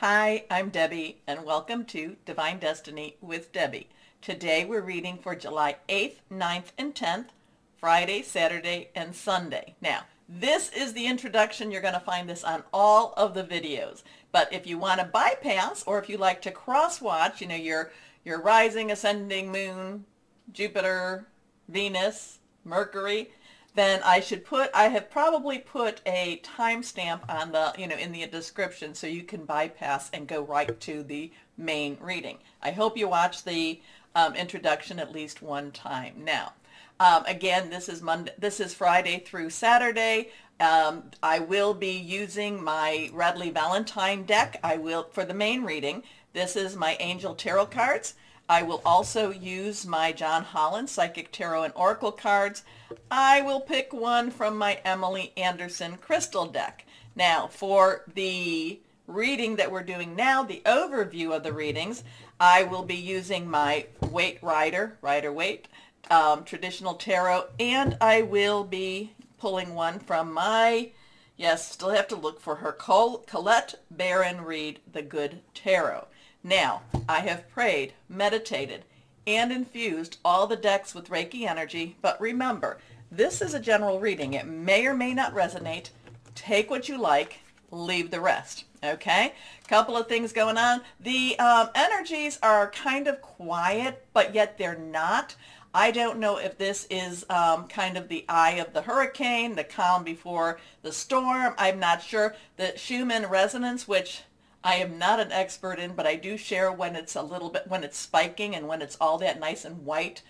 Hi, I'm Debbie, and welcome to Divine Destiny with Debbie. Today we're reading for July 8th, 9th, and 10th, Friday, Saturday, and Sunday. Now, this is the introduction. You're going to find this on all of the videos. But if you want to bypass, or if you like to cross-watch, you know, your, your rising, ascending moon, Jupiter, Venus, Mercury, then I should put, I have probably put a timestamp on the, you know, in the description so you can bypass and go right to the main reading. I hope you watch the um, introduction at least one time. Now, um, again, this is Monday, this is Friday through Saturday. Um, I will be using my Radleigh Valentine deck. I will, for the main reading, this is my Angel Tarot cards. I will also use my John Holland Psychic Tarot and Oracle cards. I will pick one from my Emily Anderson Crystal deck. Now, for the reading that we're doing now, the overview of the readings, I will be using my Waite Rider, Rider Waite, um, traditional tarot, and I will be pulling one from my, yes, still have to look for her, Colette Baron Reid, The Good Tarot. Now, I have prayed, meditated, and infused all the decks with Reiki energy, but remember, this is a general reading. It may or may not resonate. Take what you like, leave the rest. Okay? Couple of things going on. The um, energies are kind of quiet, but yet they're not. I don't know if this is um, kind of the eye of the hurricane, the calm before the storm. I'm not sure. The Schumann resonance, which I am not an expert in, but I do share when it's a little bit, when it's spiking and when it's all that nice and white,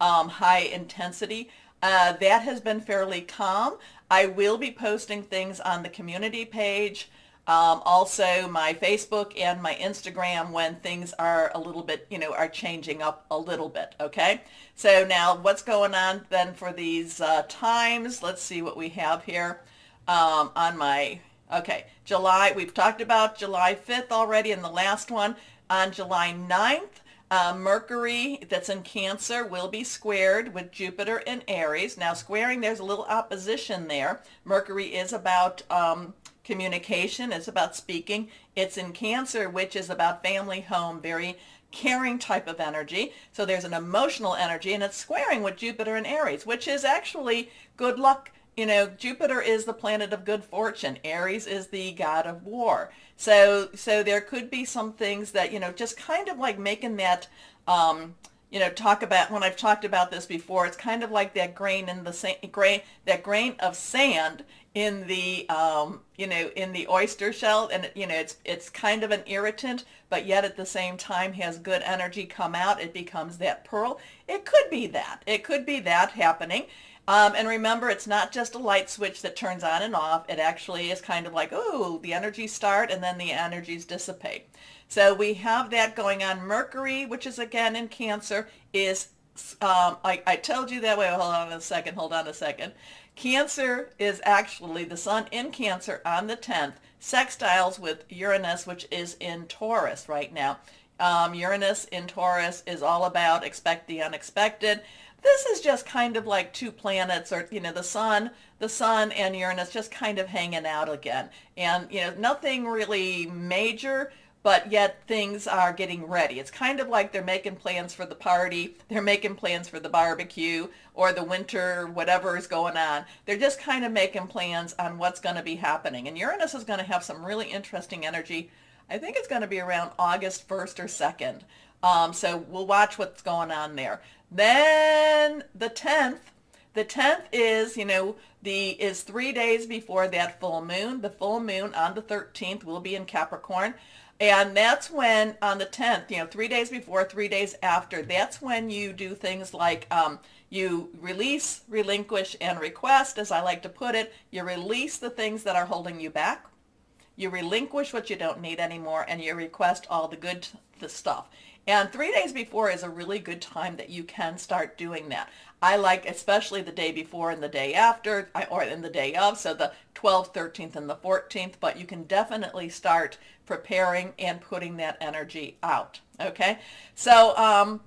um, high intensity. Uh, that has been fairly calm. I will be posting things on the community page, um, also my Facebook and my Instagram when things are a little bit, you know, are changing up a little bit, okay? So now what's going on then for these uh, times? Let's see what we have here um, on my Okay, July, we've talked about July 5th already in the last one. On July 9th, uh, Mercury that's in Cancer will be squared with Jupiter in Aries. Now squaring, there's a little opposition there. Mercury is about um, communication. It's about speaking. It's in Cancer, which is about family, home, very caring type of energy. So there's an emotional energy and it's squaring with Jupiter in Aries, which is actually good luck you know, Jupiter is the planet of good fortune. Aries is the god of war. So, so there could be some things that, you know, just kind of like making that, um, you know, talk about, when I've talked about this before, it's kind of like that grain in the sand, grain, that grain of sand in the, um, you know, in the oyster shell. And, you know, it's, it's kind of an irritant, but yet at the same time has good energy come out. It becomes that pearl. It could be that. It could be that happening. Um, and remember, it's not just a light switch that turns on and off. It actually is kind of like, oh, the energies start and then the energies dissipate. So we have that going on. Mercury, which is again in Cancer, is, um, I, I told you that way. Hold on a second. Hold on a second. Cancer is actually the sun in Cancer on the 10th, sextiles with Uranus, which is in Taurus right now. Um, Uranus in Taurus is all about expect the unexpected. This is just kind of like two planets or, you know, the sun, the sun and Uranus just kind of hanging out again. And, you know, nothing really major, but yet things are getting ready. It's kind of like they're making plans for the party, they're making plans for the barbecue or the winter, whatever is going on. They're just kind of making plans on what's going to be happening. And Uranus is going to have some really interesting energy. I think it's going to be around August 1st or 2nd. Um, so we'll watch what's going on there. Then the 10th, the 10th is, you know, the is three days before that full moon. The full moon on the 13th will be in Capricorn. And that's when on the 10th, you know, three days before, three days after, that's when you do things like um, you release, relinquish, and request, as I like to put it. You release the things that are holding you back. You relinquish what you don't need anymore, and you request all the good the stuff. And three days before is a really good time that you can start doing that. I like especially the day before and the day after, or in the day of, so the 12th, 13th, and the 14th, but you can definitely start preparing and putting that energy out, okay? So, um,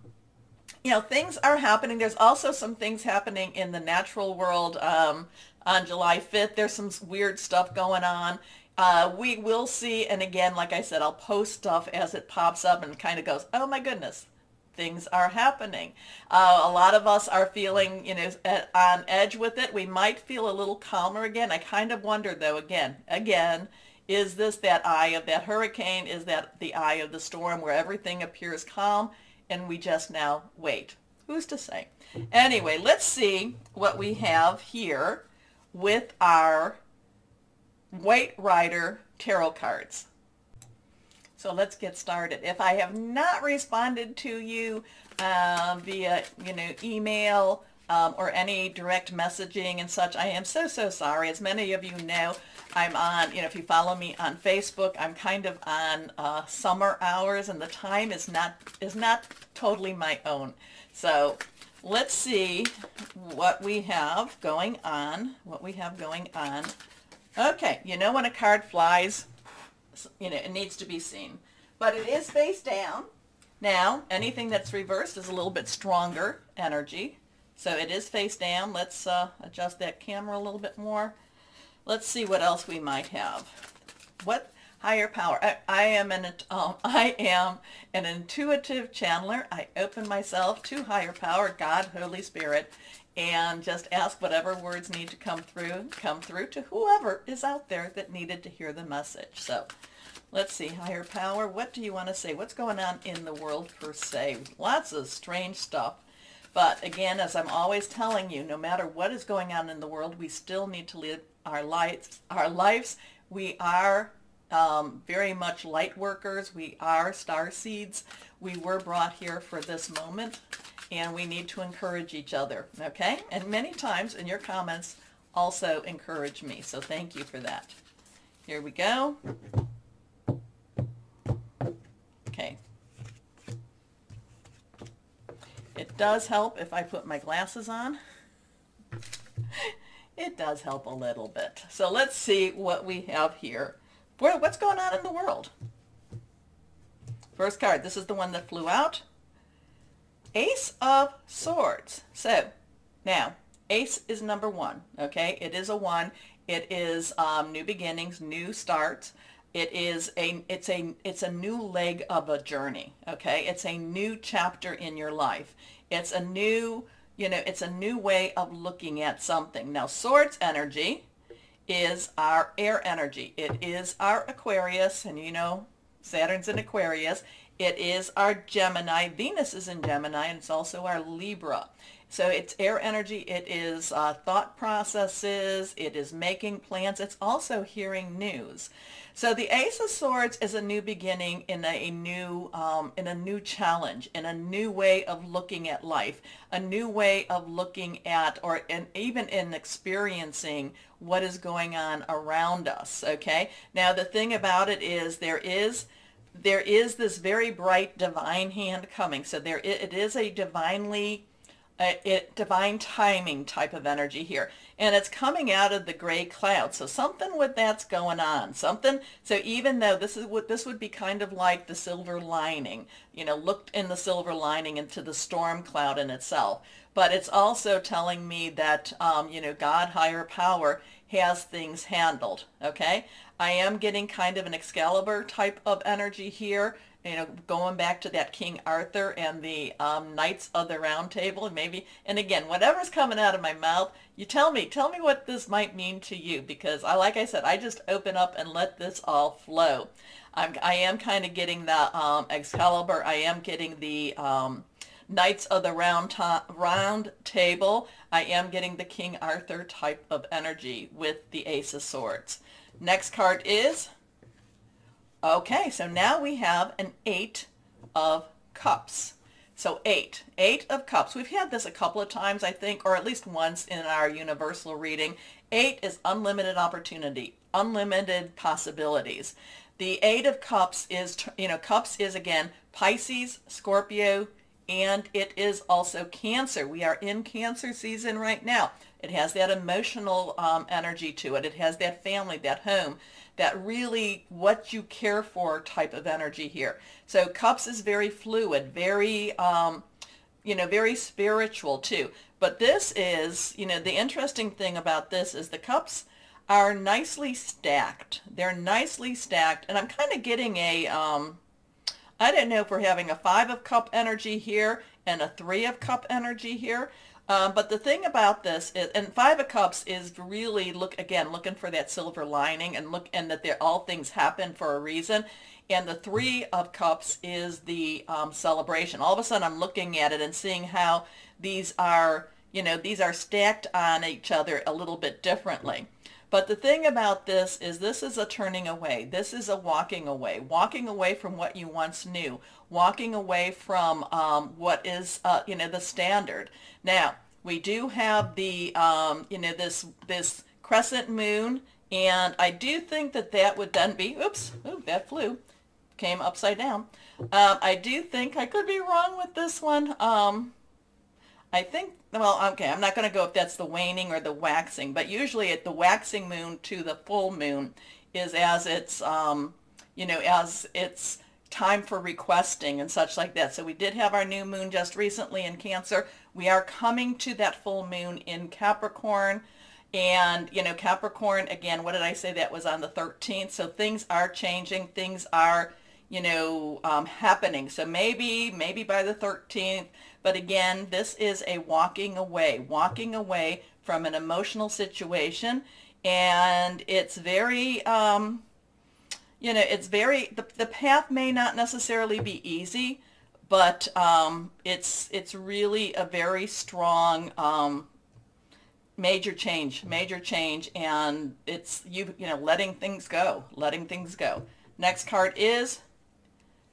you know, things are happening. There's also some things happening in the natural world. Um, on July 5th, there's some weird stuff going on. Uh, we will see, and again, like I said, I'll post stuff as it pops up and kind of goes, oh my goodness, things are happening. Uh, a lot of us are feeling, you know, on edge with it. We might feel a little calmer again. I kind of wonder, though, again, again, is this that eye of that hurricane? Is that the eye of the storm where everything appears calm and we just now wait? Who's to say? Anyway, let's see what we have here with our Waite Rider tarot cards. So let's get started. If I have not responded to you uh, via, you know, email um, or any direct messaging and such, I am so, so sorry. As many of you know, I'm on, you know, if you follow me on Facebook, I'm kind of on uh, summer hours and the time is not, is not totally my own. So let's see what we have going on, what we have going on. Okay, you know when a card flies, you know, it needs to be seen. But it is face down. Now, anything that's reversed is a little bit stronger energy. So it is face down. Let's uh, adjust that camera a little bit more. Let's see what else we might have. What higher power? I, I am an um, I am an intuitive channeler. I open myself to higher power, God, Holy Spirit, and just ask whatever words need to come through, come through to whoever is out there that needed to hear the message. So let's see, higher power, what do you want to say? What's going on in the world per se? Lots of strange stuff. But again, as I'm always telling you, no matter what is going on in the world, we still need to live our lives. Our lives. We are um, very much light workers. We are star seeds. We were brought here for this moment and we need to encourage each other, okay? And many times in your comments also encourage me, so thank you for that. Here we go. Okay. It does help if I put my glasses on. it does help a little bit. So let's see what we have here. What's going on in the world? First card. This is the one that flew out. Ace of Swords. So now, Ace is number one, okay? It is a one. It is um, new beginnings, new starts. It is a, it's a, it's a new leg of a journey, okay? It's a new chapter in your life. It's a new, you know, it's a new way of looking at something. Now, Swords energy is our air energy. It is our Aquarius, and you know, Saturn's in Aquarius. It is our Gemini. Venus is in Gemini, and it's also our Libra. So it's air energy. It is uh, thought processes. It is making plans. It's also hearing news. So the Ace of Swords is a new beginning in a, new um, in a new challenge, in a new way of looking at life, a new way of looking at, or in, even in experiencing what is going on around us. Okay. Now the thing about it is there is there is this very bright divine hand coming. So there it is a divinely it, divine timing type of energy here. And it's coming out of the gray cloud. So something with that's going on. Something, so even though this is what this would be kind of like the silver lining, you know, looked in the silver lining into the storm cloud in itself. But it's also telling me that, um, you know, God, higher power, has things handled, okay? I am getting kind of an Excalibur type of energy here, you know, going back to that King Arthur and the um, Knights of the Round Table, and maybe, and again, whatever's coming out of my mouth, you tell me, tell me what this might mean to you, because I, like I said, I just open up and let this all flow. I'm, I am kind of getting the um, Excalibur, I am getting the um, Knights of the round, round Table, I am getting the King Arthur type of energy with the Ace of Swords. Next card is, okay, so now we have an Eight of Cups. So eight, eight of cups. We've had this a couple of times, I think, or at least once in our universal reading. Eight is unlimited opportunity, unlimited possibilities. The eight of cups is, you know, cups is again Pisces, Scorpio, and it is also Cancer. We are in Cancer season right now. It has that emotional um, energy to it. It has that family, that home, that really what you care for type of energy here. So Cups is very fluid, very, um, you know, very spiritual too. But this is, you know, the interesting thing about this is the Cups are nicely stacked. They're nicely stacked, and I'm kind of getting a, um, I don't know if we're having a five of cup energy here and a three of cup energy here. Um, but the thing about this is, and Five of Cups is really look again looking for that silver lining and look and that all things happen for a reason. And the Three of Cups is the um, celebration. All of a sudden, I'm looking at it and seeing how these are, you know, these are stacked on each other a little bit differently. But the thing about this is this is a turning away. This is a walking away, walking away from what you once knew, walking away from um, what is, uh, you know, the standard. Now, we do have the, um, you know, this, this crescent moon, and I do think that that would then be, oops, ooh, that flew, came upside down. Um, I do think, I could be wrong with this one, um, I think, well, okay, I'm not going to go if that's the waning or the waxing, but usually at the waxing moon to the full moon is as it's, um, you know, as it's time for requesting and such like that. So we did have our new moon just recently in Cancer. We are coming to that full moon in Capricorn. And, you know, Capricorn, again, what did I say? That was on the 13th. So things are changing. Things are, you know, um, happening. So maybe, maybe by the 13th, but again, this is a walking away, walking away from an emotional situation. And it's very, um, you know, it's very, the, the path may not necessarily be easy, but um, it's, it's really a very strong um, major change, major change. And it's, you, you know, letting things go, letting things go. Next card is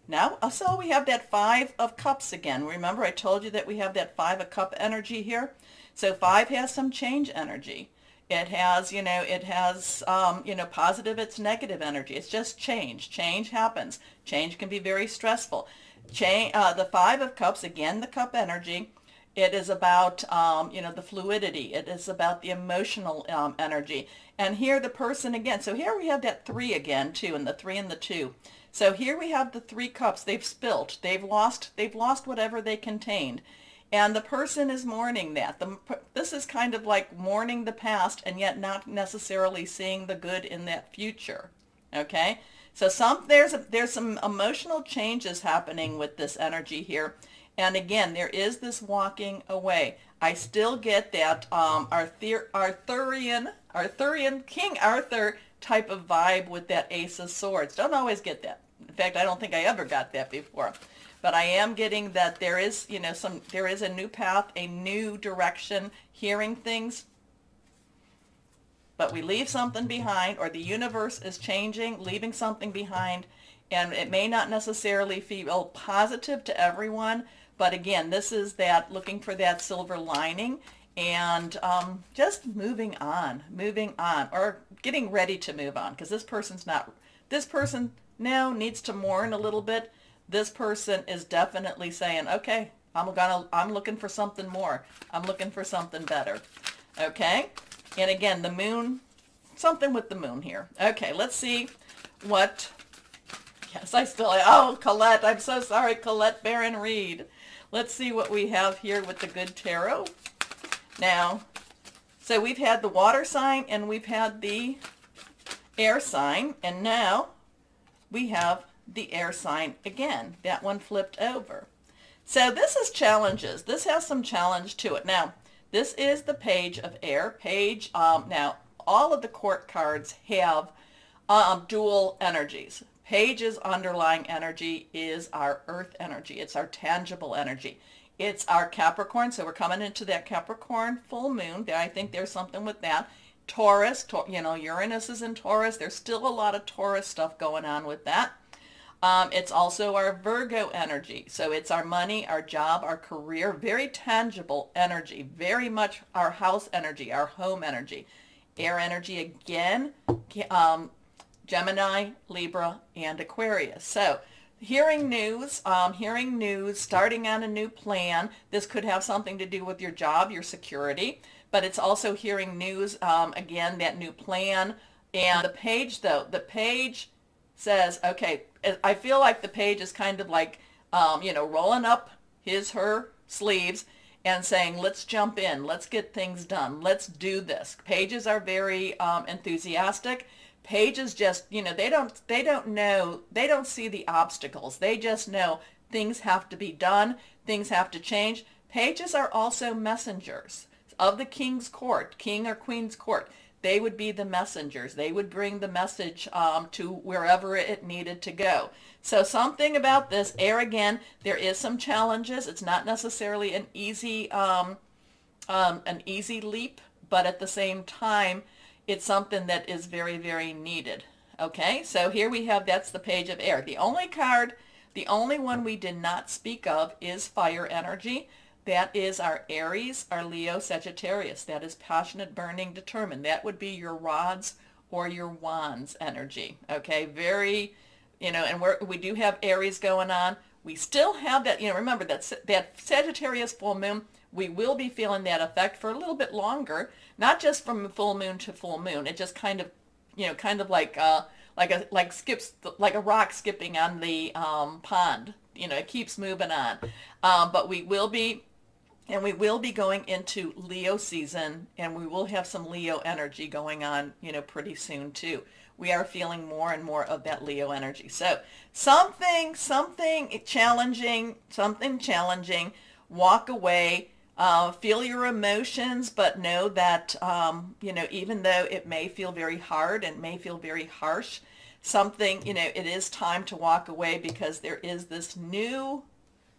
now, uh, so we have that Five of Cups again. Remember I told you that we have that Five of Cup energy here? So five has some change energy. It has, you know, it has, um, you know, positive, it's negative energy. It's just change. Change happens. Change can be very stressful. Change, uh, the Five of Cups, again, the cup energy, it is about, um, you know, the fluidity. It is about the emotional um, energy. And here the person again. So here we have that three again, too, and the three and the two. So here we have the three cups. They've spilt. They've lost. They've lost whatever they contained. And the person is mourning that. The, this is kind of like mourning the past and yet not necessarily seeing the good in that future. Okay? So some there's a, there's some emotional changes happening with this energy here. And again, there is this walking away. I still get that um, Arthur, Arthurian, Arthurian, King Arthur type of vibe with that Ace of Swords. Don't always get that. In fact, I don't think I ever got that before. But I am getting that there is, you know, some there is a new path, a new direction, hearing things. But we leave something behind, or the universe is changing, leaving something behind, and it may not necessarily feel positive to everyone, but again, this is that looking for that silver lining and um, just moving on, moving on, or getting ready to move on because this person's not, this person now needs to mourn a little bit. This person is definitely saying, okay, I'm gonna, I'm looking for something more. I'm looking for something better. Okay. And again, the moon, something with the moon here. Okay, let's see what, yes, I still, oh, Colette, I'm so sorry, Colette Baron Reid. Let's see what we have here with the good tarot. Now, so we've had the water sign and we've had the air sign, and now we have the air sign again. That one flipped over. So this is challenges. This has some challenge to it. Now, this is the page of air. Page, um, now, all of the court cards have um, dual energies. Page's underlying energy is our earth energy. It's our tangible energy. It's our Capricorn, so we're coming into that Capricorn full moon. I think there's something with that. Taurus, you know, Uranus is in Taurus. There's still a lot of Taurus stuff going on with that. Um, it's also our Virgo energy. So it's our money, our job, our career, very tangible energy, very much our house energy, our home energy. Air energy again, um, Gemini, Libra, and Aquarius. So hearing news, um, hearing news, starting on a new plan. This could have something to do with your job, your security, but it's also hearing news, um, again, that new plan. And the page, though, the page says, okay, I feel like the page is kind of like, um, you know, rolling up his, her sleeves and saying, let's jump in, let's get things done, let's do this. Pages are very um, enthusiastic. Pages just, you know, they don't, they don't know, they don't see the obstacles. They just know things have to be done, things have to change. Pages are also messengers of the king's court, king or queen's court. They would be the messengers. They would bring the message um, to wherever it needed to go. So something about this, air again, there is some challenges. It's not necessarily an easy, um, um, an easy leap, but at the same time, it's something that is very, very needed. Okay, so here we have, that's the page of air. The only card, the only one we did not speak of is fire energy. That is our Aries, our Leo, Sagittarius. That is passionate, burning, determined. That would be your rods or your wands energy. Okay, very, you know, and we we do have Aries going on. We still have that, you know, remember that, that Sagittarius full moon, we will be feeling that effect for a little bit longer, not just from full moon to full moon. It just kind of, you know, kind of like, uh, like a, like skips, like a rock skipping on the um, pond. You know, it keeps moving on. Um, but we will be and we will be going into Leo season and we will have some Leo energy going on, you know, pretty soon too. We are feeling more and more of that Leo energy. So something, something challenging, something challenging, walk away, uh, feel your emotions, but know that, um, you know, even though it may feel very hard and may feel very harsh, something, you know, it is time to walk away because there is this new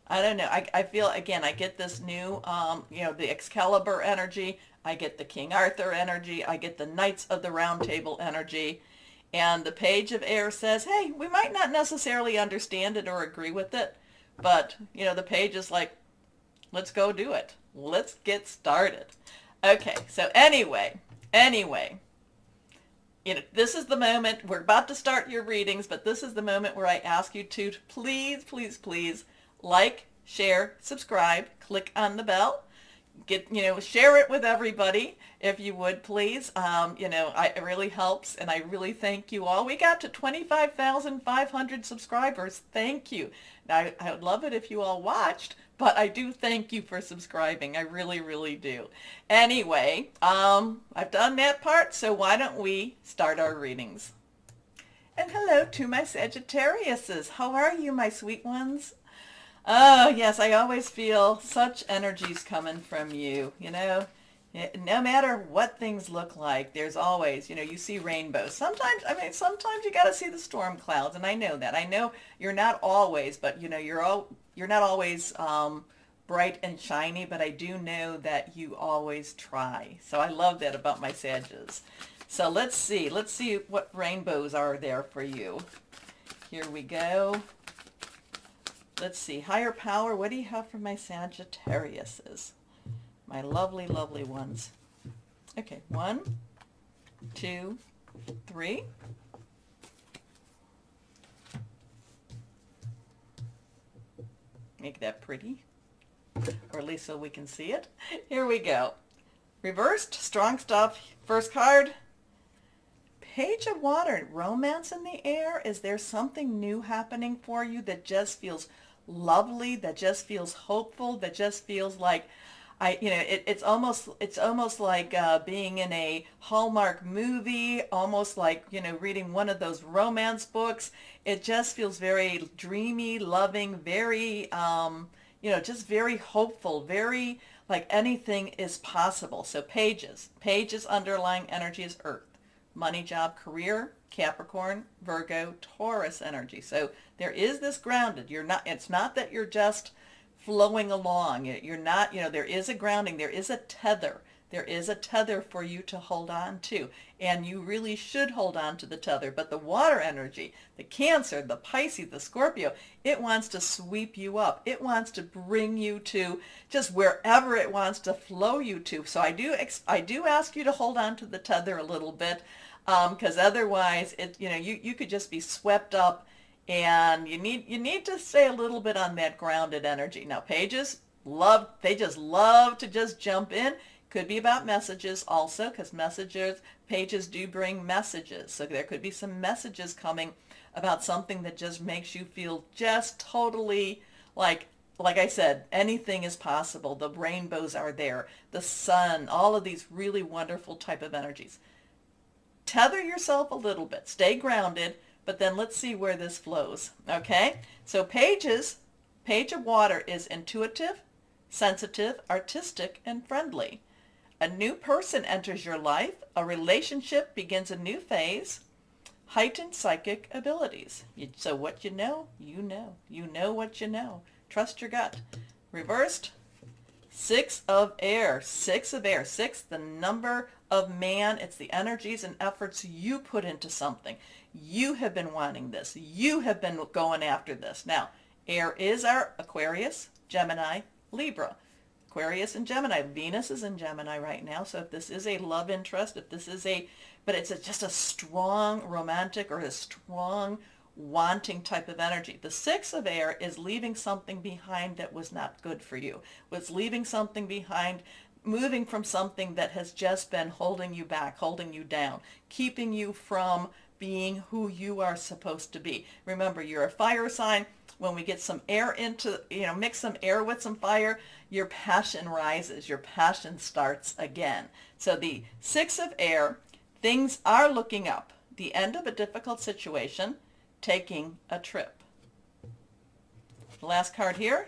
I don't know. I, I feel, again, I get this new, um, you know, the Excalibur energy. I get the King Arthur energy. I get the Knights of the Round Table energy. And the page of air says, hey, we might not necessarily understand it or agree with it, but, you know, the page is like, let's go do it. Let's get started. Okay, so anyway, anyway, you know, this is the moment, we're about to start your readings, but this is the moment where I ask you to please, please, please like, share, subscribe, click on the bell. Get, you know, share it with everybody if you would please. Um, you know, I, it really helps and I really thank you all. We got to 25,500 subscribers. Thank you. Now, I, I would love it if you all watched, but I do thank you for subscribing. I really, really do. Anyway, um, I've done that part, so why don't we start our readings? And hello to my Sagittariuses. How are you, my sweet ones? Oh, yes, I always feel such energies coming from you, you know. No matter what things look like, there's always, you know, you see rainbows. Sometimes, I mean, sometimes you got to see the storm clouds, and I know that. I know you're not always, but, you know, you're all, you're not always um, bright and shiny, but I do know that you always try. So I love that about my Sages. So let's see. Let's see what rainbows are there for you. Here we go. Let's see. Higher power. What do you have for my Sagittariuses? My lovely, lovely ones. Okay. One, two, three. Make that pretty. Or at least so we can see it. Here we go. Reversed. Strong stuff. First card. Page of Water. Romance in the air. Is there something new happening for you that just feels lovely, that just feels hopeful, that just feels like I, you know, it, it's almost it's almost like uh, being in a Hallmark movie, almost like you know reading one of those romance books. It just feels very dreamy, loving, very um, you know, just very hopeful, very like anything is possible. So pages, pages underlying energy is Earth money, job, career, Capricorn, Virgo, Taurus energy. So there is this grounded. You're not, it's not that you're just flowing along. You're not, you know, there is a grounding. There is a tether. There is a tether for you to hold on to. And you really should hold on to the tether. But the water energy, the Cancer, the Pisces, the Scorpio, it wants to sweep you up. It wants to bring you to just wherever it wants to flow you to. So I do, I do ask you to hold on to the tether a little bit because um, otherwise it you know you, you could just be swept up and you need you need to stay a little bit on that grounded energy now pages love they just love to just jump in could be about messages also because messages pages do bring messages so there could be some messages coming about something that just makes you feel just totally like like I said, anything is possible. The rainbows are there, the sun, all of these really wonderful type of energies. Tether yourself a little bit. Stay grounded, but then let's see where this flows. Okay? So pages, page of water is intuitive, sensitive, artistic, and friendly. A new person enters your life. A relationship begins a new phase. Heightened psychic abilities. So what you know, you know. You know what you know. Trust your gut. Reversed, six of air. Six of air. Six, the number of man. It's the energies and efforts you put into something. You have been wanting this. You have been going after this. Now, air is our Aquarius, Gemini, Libra. Aquarius and Gemini. Venus is in Gemini right now. So if this is a love interest, if this is a, but it's a, just a strong romantic or a strong wanting type of energy. The six of air is leaving something behind that was not good for you. Was leaving something behind, moving from something that has just been holding you back, holding you down, keeping you from being who you are supposed to be. Remember, you're a fire sign. When we get some air into, you know, mix some air with some fire, your passion rises. Your passion starts again. So the six of air, things are looking up. The end of a difficult situation, taking a trip. The last card here,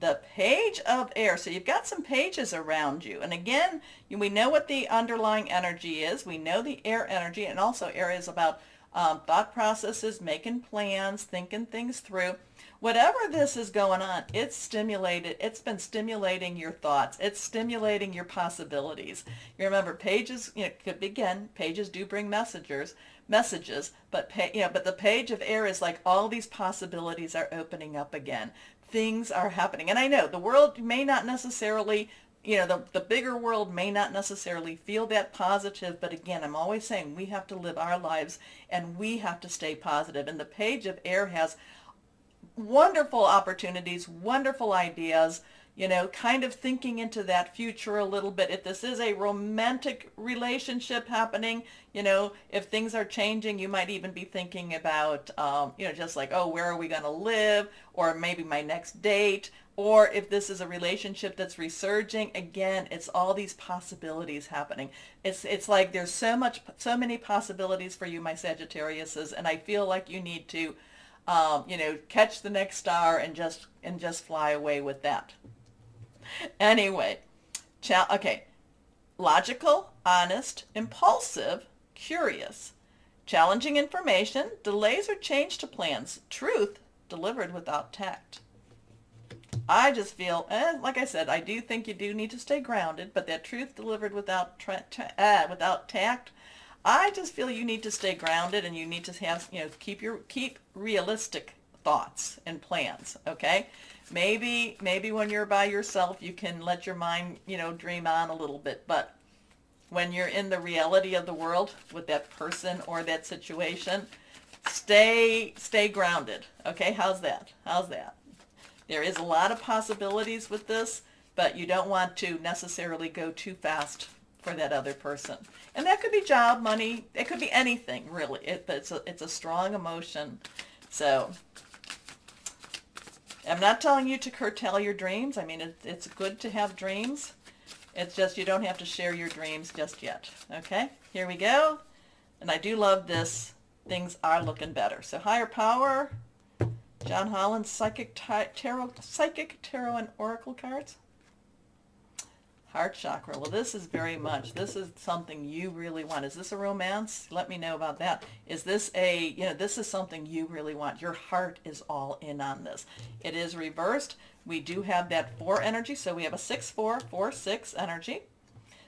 the page of air. So you've got some pages around you. And again, we know what the underlying energy is. We know the air energy. And also air is about um, thought processes, making plans, thinking things through. Whatever this is going on, it's stimulated. It's been stimulating your thoughts. It's stimulating your possibilities. You remember, pages, you know, could begin, pages do bring messengers, messages, but, you know, but the page of air is like all these possibilities are opening up again things are happening. And I know the world may not necessarily, you know, the, the bigger world may not necessarily feel that positive, but again, I'm always saying we have to live our lives and we have to stay positive. And the page of air has wonderful opportunities, wonderful ideas, you know, kind of thinking into that future a little bit. If this is a romantic relationship happening, you know, if things are changing, you might even be thinking about, um, you know, just like, oh, where are we going to live? Or maybe my next date. Or if this is a relationship that's resurging, again, it's all these possibilities happening. It's, it's like there's so much, so many possibilities for you, my Sagittariuses, and I feel like you need to, um, you know, catch the next star and just, and just fly away with that anyway, okay. Logical, honest, impulsive, curious. Challenging information, delays or change to plans. Truth, delivered without tact. I just feel, eh, like I said, I do think you do need to stay grounded, but that truth delivered without uh, without tact, I just feel you need to stay grounded and you need to have, you know, keep your keep realistic thoughts and plans, okay? Maybe maybe when you're by yourself you can let your mind you know dream on a little bit but when you're in the reality of the world with that person or that situation stay stay grounded okay? How's that? How's that? There is a lot of possibilities with this but you don't want to necessarily go too fast for that other person. And that could be job money it could be anything really. It, it's a, it's a strong emotion. So I'm not telling you to curtail your dreams. I mean, it, it's good to have dreams. It's just you don't have to share your dreams just yet. Okay, here we go. And I do love this. Things are looking better. So higher power, John Holland, psychic tarot, psychic tarot and oracle cards. Heart chakra. Well, this is very much, this is something you really want. Is this a romance? Let me know about that. Is this a, you know, this is something you really want. Your heart is all in on this. It is reversed. We do have that 4 energy, so we have a 6-4, 4-6 energy.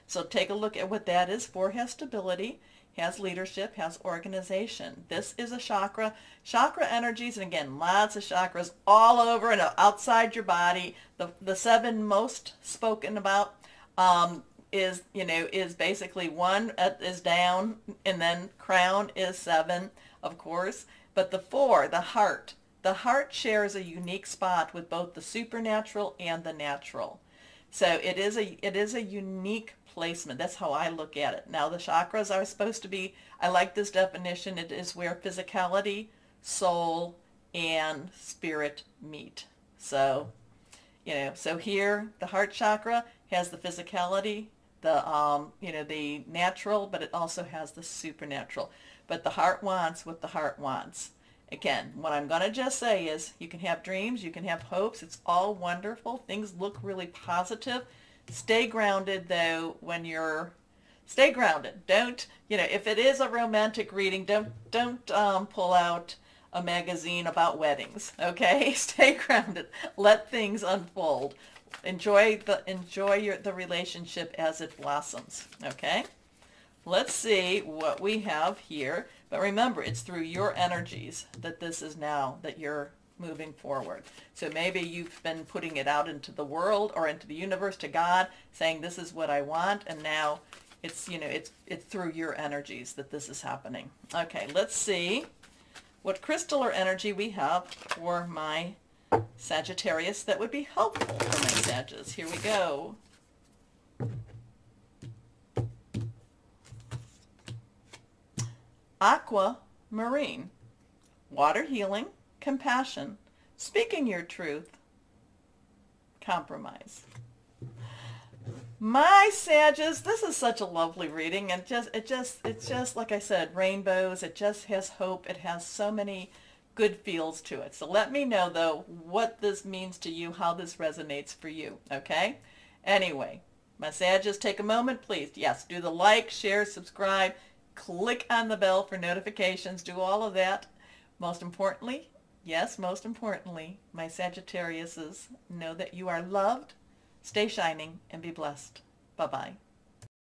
So take a look at what that is. 4 has stability, has leadership, has organization. This is a chakra. Chakra energies, and again, lots of chakras all over and outside your body. The, the seven most spoken about um, is, you know, is basically one is down and then crown is seven, of course. But the four, the heart, the heart shares a unique spot with both the supernatural and the natural. So it is a it is a unique placement. That's how I look at it. Now the chakras are supposed to be, I like this definition, it is where physicality, soul, and spirit meet. So You know, so here the heart chakra has the physicality, the um, you know, the natural, but it also has the supernatural. But the heart wants what the heart wants. Again, what I'm going to just say is you can have dreams, you can have hopes. It's all wonderful. Things look really positive. Stay grounded though when you're stay grounded. Don't, you know, if it is a romantic reading, don't don't um, pull out a magazine about weddings. Okay? Stay grounded. Let things unfold. Enjoy the enjoy your the relationship as it blossoms. Okay? Let's see what we have here. But remember, it's through your energies that this is now, that you're moving forward. So maybe you've been putting it out into the world or into the universe to God, saying this is what I want, and now it's, you know, it's, it's through your energies that this is happening. Okay, let's see what crystal or energy we have for my Sagittarius that would be helpful for my Sagittarius. Here we go. Aqua, marine. Water healing, compassion, speaking your truth, compromise. My Sages, this is such a lovely reading and just it just it's just like I said, rainbows, it just has hope, it has so many good feels to it. So let me know though what this means to you, how this resonates for you, okay? Anyway, my Sages, take a moment, please. Yes, do the like, share, subscribe, click on the bell for notifications, do all of that. Most importantly, yes, most importantly, my Sagittariuses, know that you are loved, stay shining, and be blessed. Bye-bye.